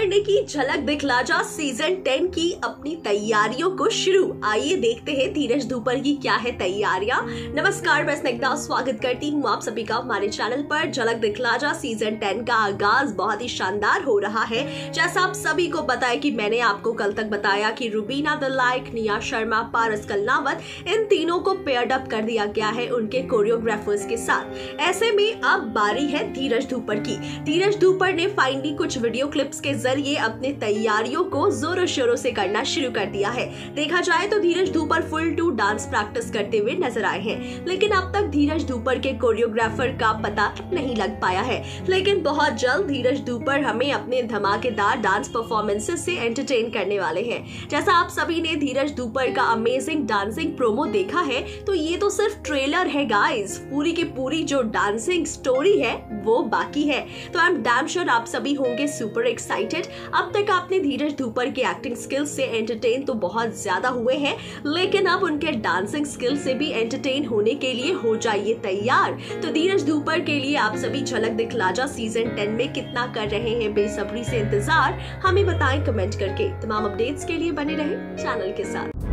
ने की झलक दिखलाजा सीज़न टेन की अपनी तैयारियों को शुरू। आइए देखते हैं धीरज धूपर की क्या है तैयारियाँ। नमस्कार, मैं स्निग्धा स्वागत करती हूँ आप सभी का हमारे चैनल पर। झलक दिखलाजा सीज़न टेन का आगाज़ बहुत ही शानदार हो रहा है। जैसा आप सभी को बताया कि मैंने आपको कल तक बताया कि रुबीना, द लाइक, निया शर्मा, पारस कलनावत, इन तीनों को पेयर्ड अप कर दिया गया है उनके कोरियोग्राफर्स के साथ। ऐसे में अब बारी है धीरज धूपर की। धीरज धूपर ने फाइनली कुछ वीडियो क्लिप्स के ज़रिए अपने तैयारियों को जोरों शोरों से करना शुरू कर दिया है। देखा जाए तो Dheeraj Dhoopar full to dance practice करते हुए नज़र आए हैं। लेकिन अब तक धीरज धूपर के कोरियोग्राफर का पता नहीं लग पाया है। लेकिन बहुत जल्द धीरज धूपर हमें अपने धमाकेदार डांस परफॉर्मेंसेस से एंटरटेन करने वाले हैं। जैसा आप सभी ने धीरज धूपर का अमेजिंग डांसिंग प्रोमो देखा है तो ये तो सिर्फ़ ट्रेलर है गाइस पूरी की पूरी जो डांसिंग स्टोरी है, वो बाकी है। तो आई एम डैम श्योर आप सभी होंगे सुपर एक्साइटेड अब तक आपने धीरज धूपर के एक्टिंग स्किल्स से एंटरटेन तो बहुत ज़्यादा हुए हैं, लेकिन अब उनके डांसिंग स्किल से भी एंटरटेन होने के लिए हो जाइए तैयार। तो धीरज धूपर के लिए आप सभी झलक दिखला जा सीज़न टेन में कितना कर रहे हैं बेसब्री से इंतज़ार। हमें बताएँ कमेंट करके। तमाम अपडेट्स के लिए बने रहे चैनल के साथ।